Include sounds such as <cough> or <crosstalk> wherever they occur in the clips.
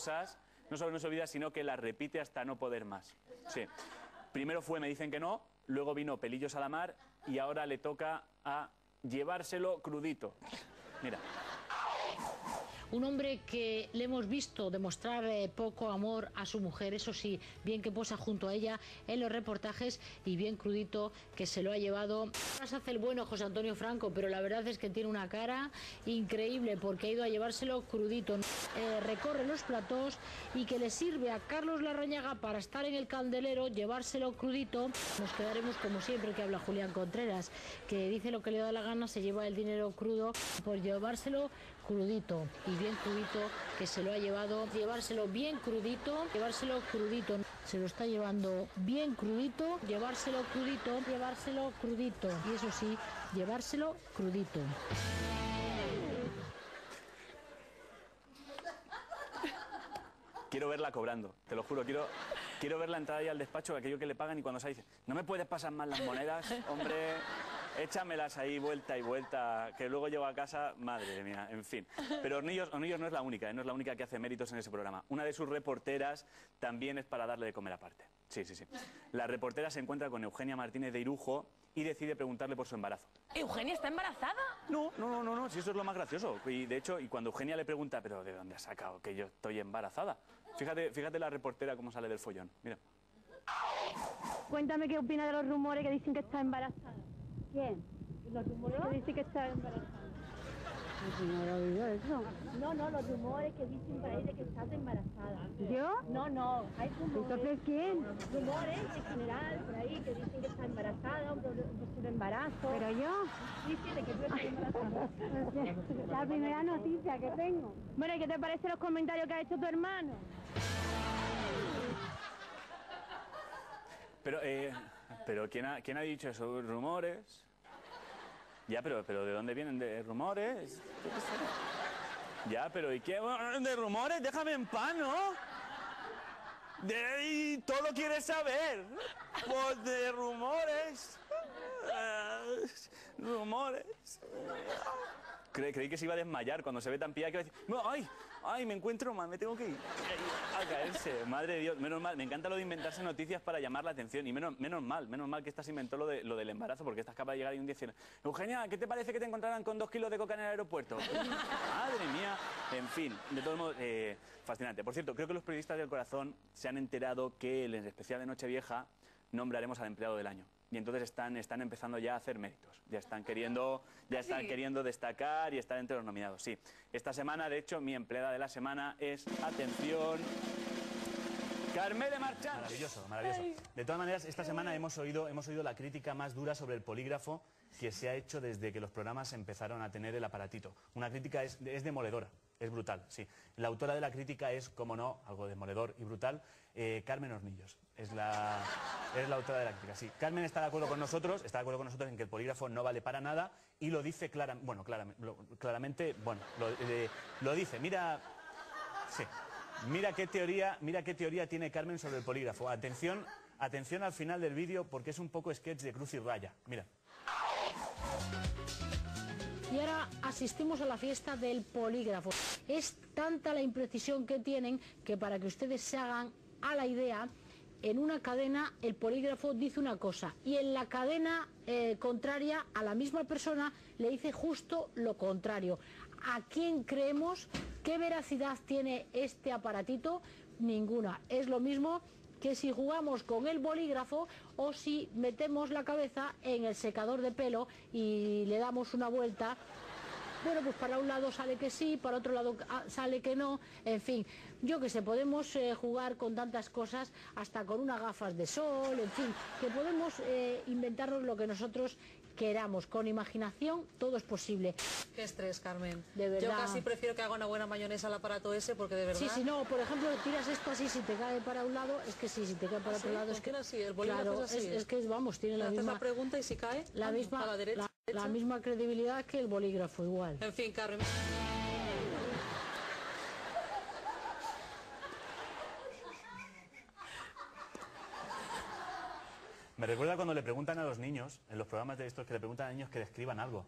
cosas, no solo no se olvida, sino que las repite hasta no poder más. Sí. Primero fue Me dicen que no, luego vino Pelillos a la mar y ahora le toca a llevárselo crudito. Mira. Un hombre que le hemos visto demostrar eh, poco amor a su mujer, eso sí, bien que posa junto a ella en los reportajes y bien crudito que se lo ha llevado. Se hace el bueno José Antonio Franco, pero la verdad es que tiene una cara increíble porque ha ido a llevárselo crudito. Eh, recorre los platós y que le sirve a Carlos Larrañaga para estar en el candelero, llevárselo crudito. Nos quedaremos como siempre que habla Julián Contreras, que dice lo que le da la gana, se lleva el dinero crudo por llevárselo crudito y bien crudito que se lo ha llevado, llevárselo bien crudito, llevárselo crudito, se lo está llevando bien crudito, llevárselo crudito, llevárselo crudito. Y eso sí, llevárselo crudito. Quiero verla cobrando, te lo juro, quiero, quiero verla entrar ahí al despacho, aquello que le pagan y cuando se dice, no me puedes pasar más las monedas, hombre, échamelas ahí vuelta y vuelta, que luego llego a casa, madre mía, en fin. Pero Hornillos, Hornillos no es la única, ¿eh? no es la única que hace méritos en ese programa. Una de sus reporteras también es para darle de comer aparte. Sí, sí, sí. La reportera se encuentra con Eugenia Martínez de Irujo y decide preguntarle por su embarazo. ¿Eugenia está embarazada? No, no, no, no, no, si eso es lo más gracioso. Y de hecho, y cuando Eugenia le pregunta, pero ¿de dónde has sacado que yo estoy embarazada? Fíjate, fíjate la reportera cómo sale del follón. Mira. Cuéntame qué opina de los rumores que dicen que está embarazada. ¿Quién? Los rumores que dicen que está embarazada. No he oído eso. No, no, los rumores que dicen por ahí de que estás embarazada. ¿Yo? No, no, hay rumores. ¿Entonces quién? Rumores en general por ahí que dicen que está embarazada, un posible embarazo. ¿Pero yo? Sí, sí, de que tú estás embarazada. <laughs> La primera noticia que tengo. Bueno, ¿y qué te parecen los comentarios que ha hecho tu hermano? Pero, eh, pero ¿quién ha, quién ha dicho eso? ¿Rumores? Ya, pero, pero ¿de dónde vienen? ¿De rumores? Ya, pero ¿y qué? ¿De rumores? Déjame en paz, ¿no? Y todo quieres saber. Pues de rumores. Rumores. Cre- creí que se iba a desmayar cuando se ve tan pillada que va a decir, "No, ay, ay, me encuentro mal, me tengo que ir. A caerse, madre de Dios, menos mal, me encanta lo de inventarse noticias para llamar la atención y menos, menos mal, menos mal que esta se inventó lo, de, lo del embarazo porque esta es capaz de llegar y un día decir, Eugenia, ¿qué te parece que te encontraran con dos kilos de coca en el aeropuerto? <laughs> madre mía, en fin, de todos modos, eh, fascinante. Por cierto, creo que los periodistas del corazón se han enterado que en el especial de Nochevieja nombraremos al empleado del año. Y entonces están, están empezando ya a hacer méritos. Ya están queriendo, ya están queriendo destacar y estar entre los nominados. Sí. Esta semana, de hecho, mi empleada de la semana es, atención, Carmele Marchán. Maravilloso, maravilloso. De todas maneras, esta semana hemos oído, hemos oído la crítica más dura sobre el polígrafo que se ha hecho desde que los programas empezaron a tener el aparatito. Una crítica es, es demoledora. Es brutal, sí. La autora de la crítica es, como no, algo demoledor y brutal, eh, Carmen Hornillos. Es la, es la autora de la crítica, sí. Carmen está de acuerdo con nosotros, está de acuerdo con nosotros en que el polígrafo no vale para nada y lo dice clara, bueno, clara- lo- claramente, bueno, lo, eh, lo dice. Mira, sí. Mira qué teoría, mira qué teoría tiene Carmen sobre el polígrafo. Atención, atención al final del vídeo porque es un poco sketch de Cruz y Raya. Mira. Y ahora asistimos a la fiesta del polígrafo. Es tanta la imprecisión que tienen que para que ustedes se hagan a la idea, en una cadena el polígrafo dice una cosa y en la cadena eh, contraria a la misma persona le dice justo lo contrario. ¿A quién creemos? ¿Qué veracidad tiene este aparatito? Ninguna. Es lo mismo que si jugamos con el bolígrafo o si metemos la cabeza en el secador de pelo y le damos una vuelta. Bueno, pues para un lado sale que sí, para otro lado ah, sale que no, en fin, yo que sé, podemos eh, jugar con tantas cosas, hasta con unas gafas de sol, en fin, que podemos eh, inventarnos lo que nosotros queramos, con imaginación todo es posible. Qué estrés, Carmen. De verdad. Yo casi prefiero que haga una buena mayonesa al aparato ese porque de verdad... Sí, si no, por ejemplo, tiras esto así, si te cae para un lado, es que sí, si te cae para ¿Ah, otro sí? lado, es que ¿Funciona así? ¿El claro, es así? es que vamos, tiene la misma la pregunta y si cae, la ¡pam! misma a la derecha. la- la misma credibilidad que el bolígrafo igual. En fin, Carmen. Me recuerda cuando le preguntan a los niños, en los programas de estos, que le preguntan a niños que describan algo.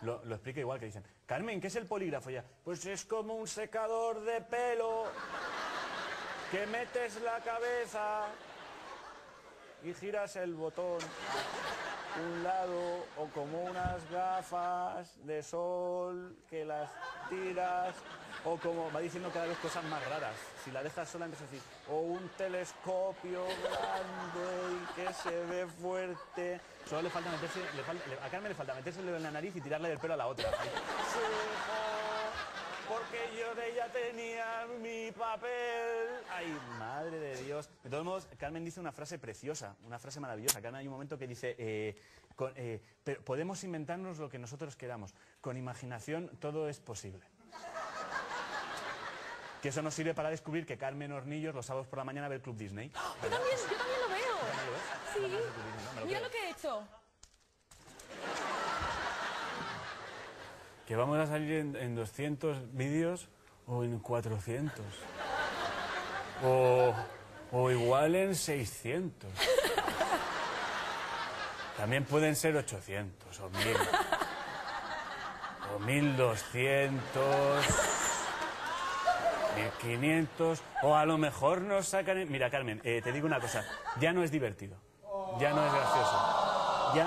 lo, explica igual que dicen, Carmen, ¿qué es el polígrafo ya? Pues es como un secador de pelo que metes la cabeza y giras el botón un lado o como unas gafas de sol que las tiras o como va diciendo cada vez cosas más raras. Si la dejas sola empieza a decir o un telescopio grande y que se ve fuerte. Solo le falta meterse, le falta- a Carmen le falta meterse en la nariz y tirarle del pelo a la otra. <laughs> Sí, porque yo de ella tenía mi papel. Ay, madre de Dios. De todos modos, Carmen dice una frase preciosa, una frase maravillosa. Carmen hay un momento que dice, eh, con- eh, pero podemos inventarnos lo que nosotros queramos. Con imaginación todo es posible. Que eso nos sirve para descubrir que Carmen Hornillos los sábados por la mañana ve el Club Disney. Yo también, yo también lo veo. Sí. ¿Me lo Mira creo? lo que he hecho. Que vamos a salir en, en 200 vídeos o en 400. O, o igual en 600. También pueden ser 800 o 1000. O 1200. 1500. O a lo mejor nos sacan... Mira, Carmen, eh, te digo una cosa. Ya no es divertido. Ya no es gracioso. Ya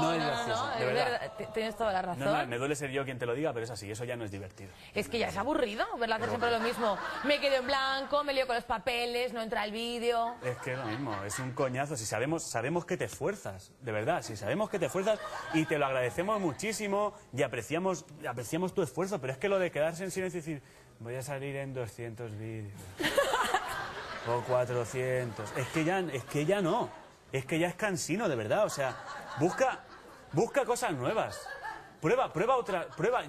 no, es gracioso. de verdad. tienes toda la razón. No, no, me duele ser yo quien te lo diga, pero es así, eso ya no es divertido. Es que ya es aburrido verla hacer siempre lo mismo. Me quedo en blanco, me lío con los papeles, no entra el vídeo. Es que es lo mismo, es un coñazo. Si sabemos, sabemos que te esfuerzas, de verdad, si sabemos que te esfuerzas y te lo agradecemos muchísimo y apreciamos, apreciamos tu esfuerzo, pero es que lo de quedarse en silencio y decir, voy a salir en 200 vídeos <laughs> o 400, es que ya, es que ya no, es que ya es cansino, de verdad. O sea, busca, busca cosas nuevas. Prueba, prueba otra, prueba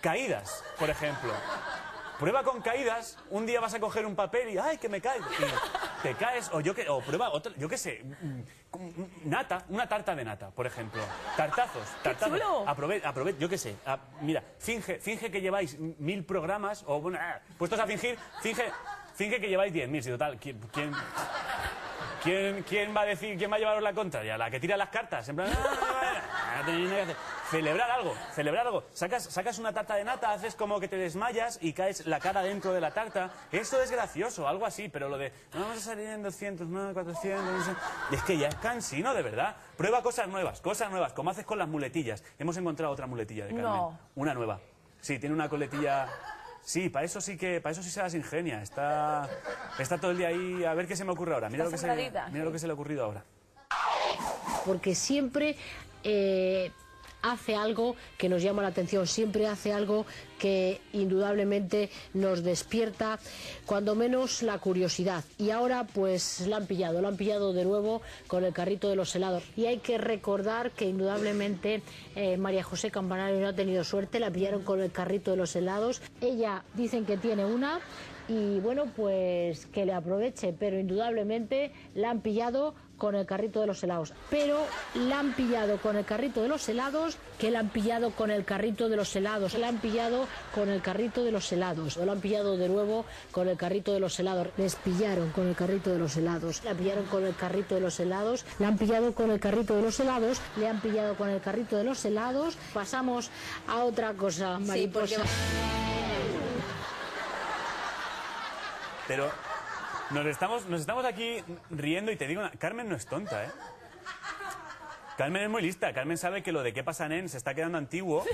caídas, por ejemplo. Prueba con caídas, un día vas a coger un papel y ¡ay, que me cae! Y te caes, o yo que, o prueba otra, yo qué sé, nata, una tarta de nata, por ejemplo. Tartazos, tartazos. chulo! Aprove, aprove- yo qué sé, a- mira, finge, finge que lleváis mil programas, o bueno, ah, puestos a fingir, finge, finge que lleváis diez mil, si total, ¿quién, quién, quién, quién va a decir, quién va a llevaros la contraria? La que tira las cartas, en plan, "Ah, no tenéis nada que hacer". Celebrar algo, celebrar algo. Sacas, sacas una tarta de nata, haces como que te desmayas y caes la cara dentro de la tarta. Eso es gracioso, algo así, pero lo de "No, vamos a salir en 200, no, 400, no sé". Es que ya es cansino, de verdad. Prueba cosas nuevas, cosas nuevas, como haces con las muletillas. Hemos encontrado otra muletilla de Carmen. Una nueva. Sí, tiene una coletilla. Sí, para eso sí que, para eso sí se las ingenia. Está, está todo el día ahí a ver qué se me ocurre ahora. Mira, lo Está que, se, sembradita, mira lo que se le ha ocurrido ahora. porque siempre eh, hace algo que nos llama la atención, siempre hace algo que indudablemente nos despierta, cuando menos la curiosidad. Y ahora pues la han pillado, la han pillado de nuevo con el carrito de los helados. Y hay que recordar que indudablemente eh, María José Campanario no ha tenido suerte, la pillaron con el carrito de los helados. Ella dicen que tiene una y bueno pues que le aproveche, pero indudablemente la han pillado con el carrito de los helados. Pero la han pillado con el carrito de los helados, que la han pillado con el carrito de los helados. La han pillado con el carrito de los helados. O la han pillado de nuevo con el carrito de los helados. Les pillaron con el carrito de los helados. La pillaron con el carrito de los helados. La han pillado con el carrito de los helados. Le han pillado con el carrito de los helados. Pasamos a otra cosa, mariposa. Pero nos estamos, nos estamos aquí riendo y te digo, una- Carmen no es tonta, ¿eh? Carmen es muy lista. Carmen sabe que lo de qué pasa en se está quedando antiguo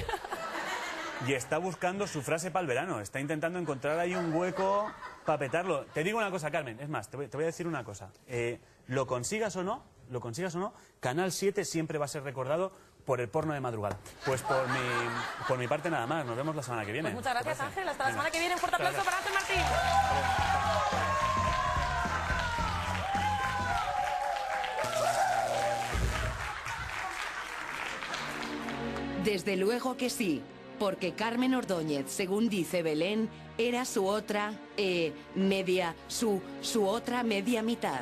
y está buscando su frase para el verano. Está intentando encontrar ahí un hueco para petarlo. Te digo una cosa, Carmen. Es más, te voy, te voy a decir una cosa. Eh, lo consigas o no, lo consigas o no, Canal 7 siempre va a ser recordado por el porno de madrugada. Pues por mi, por mi parte nada más. Nos vemos la semana que viene. Pues muchas gracias. Ángel. Hasta la semana que viene. Un fuerte aplauso para. Ángel Martín. Desde luego que sí, porque Carmen Ordóñez, según dice Belén, era su otra, eh, media, su, su otra media mitad.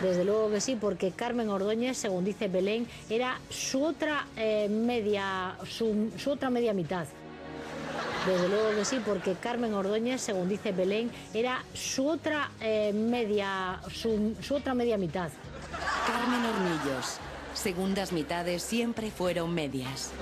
Desde luego que sí, porque Carmen Ordóñez, según dice Belén, era su otra eh, media, su, su otra media mitad. Desde luego que sí, porque Carmen Ordóñez, según dice Belén, era su otra eh, media, su, su otra media mitad. Carmen Hornillos, segundas mitades siempre fueron medias.